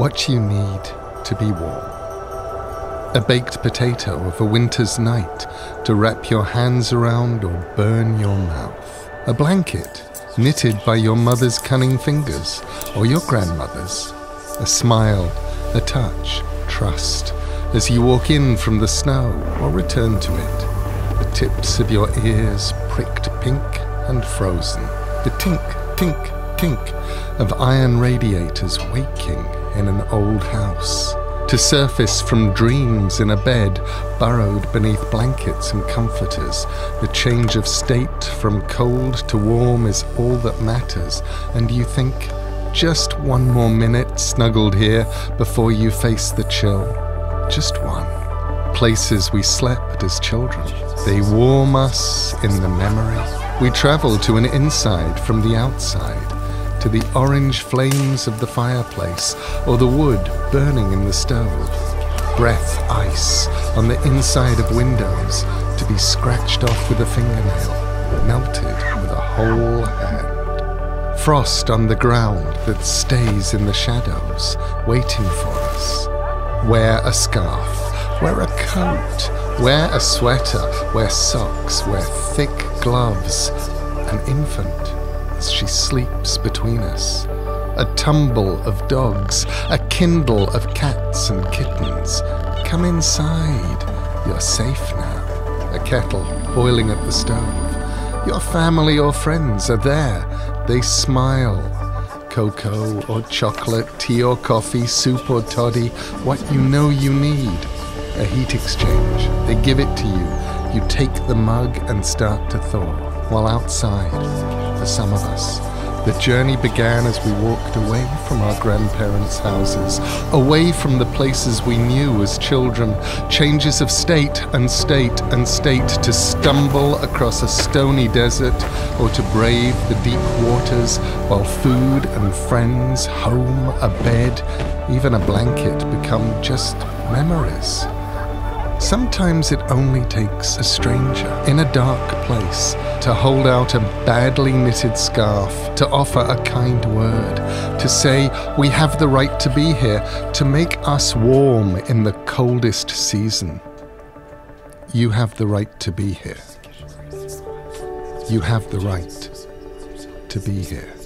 what you need to be warm. A baked potato of a winter's night to wrap your hands around or burn your mouth. A blanket knitted by your mother's cunning fingers or your grandmother's. A smile, a touch, trust as you walk in from the snow or return to it. The tips of your ears pricked pink and frozen. The tink, tink, tink of iron radiators waking in an old house. To surface from dreams in a bed burrowed beneath blankets and comforters. The change of state from cold to warm is all that matters, and you think, just one more minute snuggled here before you face the chill. Just one. Places we slept as children. They warm us in the memory. We travel to an inside from the outside to the orange flames of the fireplace or the wood burning in the stove. Breath ice on the inside of windows to be scratched off with a fingernail, melted with a whole hand. Frost on the ground that stays in the shadows, waiting for us. Wear a scarf, wear a coat, wear a sweater, wear socks, wear thick gloves. An infant as she sleeps between us. A tumble of dogs, a kindle of cats and kittens. Come inside, you're safe now. A kettle boiling at the stove. Your family or friends are there, they smile. Cocoa or chocolate, tea or coffee, soup or toddy, what you know you need. A heat exchange, they give it to you. You take the mug and start to thaw, while outside, for some of us. The journey began as we walked away from our grandparents' houses, away from the places we knew as children, changes of state and state and state to stumble across a stony desert or to brave the deep waters while food and friends, home, a bed, even a blanket become just memories. Sometimes it only takes a stranger in a dark place to hold out a badly knitted scarf, to offer a kind word, to say we have the right to be here, to make us warm in the coldest season. You have the right to be here. You have the right to be here.